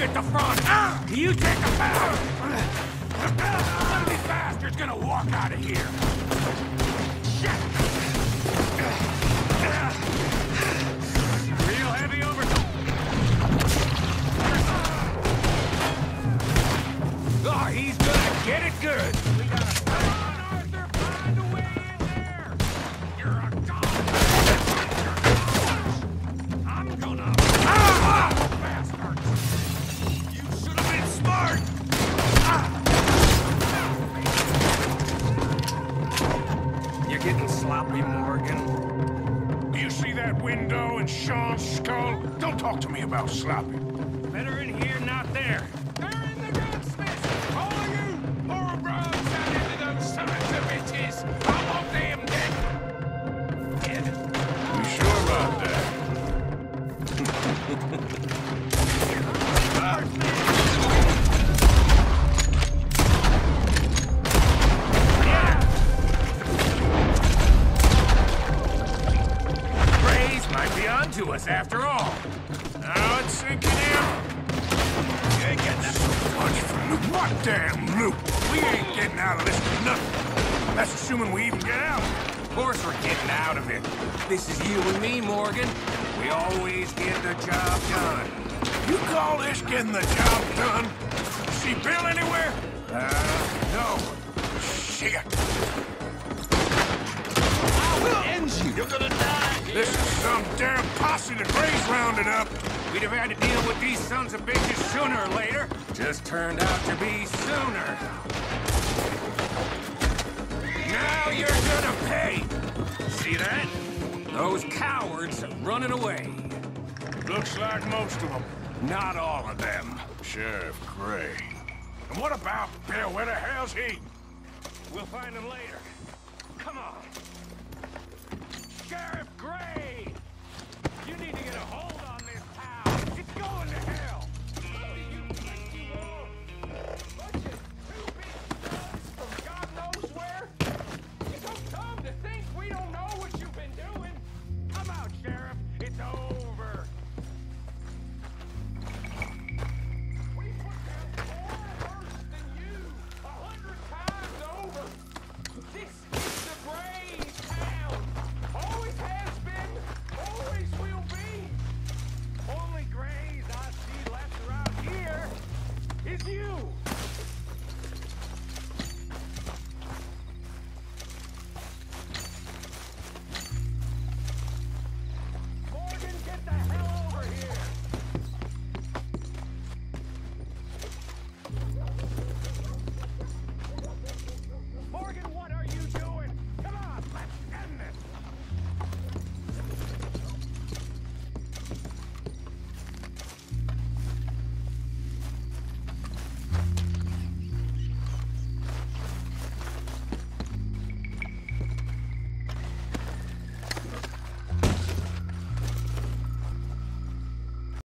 at the front. Ah! You take the back. One of these bastards gonna walk out of here. Sloppy, Morgan. Do you see that window and Sean's skull? Don't talk to me about sloppy. Better in here, not there. They're in the gunsmith! All of you! Pour bros out into those sons of bitches! I want them dead! Dead. You sure about that? might be onto us after all. Now it's sinking in. You ain't getting that much for loot. What damn loot? We ain't getting out of this with nothing. That's assuming we even get out. Of course we're getting out of it. This is you and me, Morgan. We always get the job done. You call this getting the job done? See Bill anywhere? Uh, no. Shit. I will end you. You're gonna die. This is some damn posse that Gray's rounded up. We'd have had to deal with these sons of bitches sooner or later. Just turned out to be sooner. Now you're gonna pay. See that? Those cowards are running away. Looks like most of them. Not all of them. Sheriff Gray. And what about Bill? Where the hell's he? We'll find him later. Free!